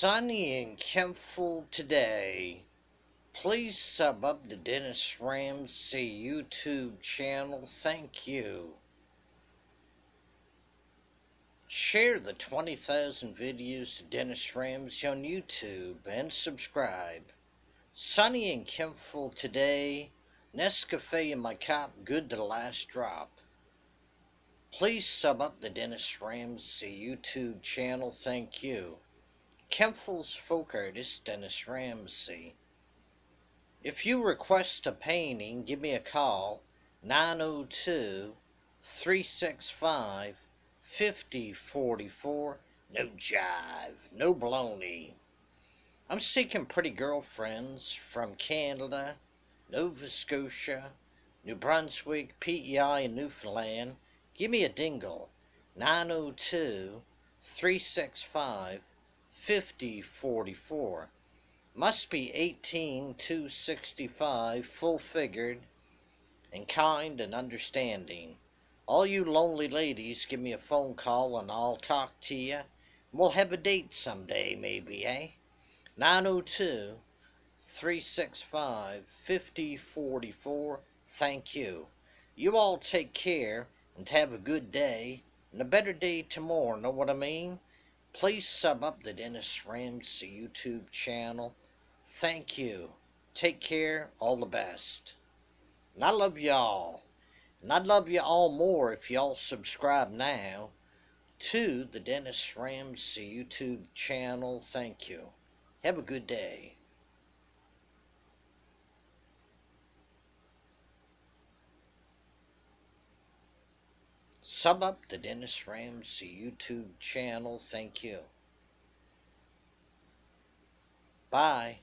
Sunny and Kempful today. Please sub up the Dennis Ramsay YouTube channel. Thank you. Share the 20,000 videos of Dennis Ramsay on YouTube and subscribe. Sunny and Kempful today. Nescafe in my cup, good to the last drop. Please sub up the Dennis Ramsay YouTube channel. Thank you. Kempful's folk artist Dennis Ramsay. If you request a painting, give me a call 902 365 5044. No jive, no baloney. I'm seeking pretty girlfriends from Canada, Nova Scotia, New Brunswick, PEI, and Newfoundland. Give me a dingle 902 365 5044. Must be 18 to 65, full figured, and kind and understanding. All you lonely ladies, give me a phone call and I'll talk to you. We'll have a date someday, maybe, eh? 902 365 5044. Thank you. You all take care and have a good day and a better day tomorrow, know what I mean? Please sub up the Dennis Ramsay YouTube channel. Thank you. Take care. All the best. And I love y'all. And I'd love you all more if y'all subscribe now to the Dennis Ramsay YouTube channel. Thank you. Have a good day. Sub up the Dennis Ramsay YouTube channel. Thank you. Bye.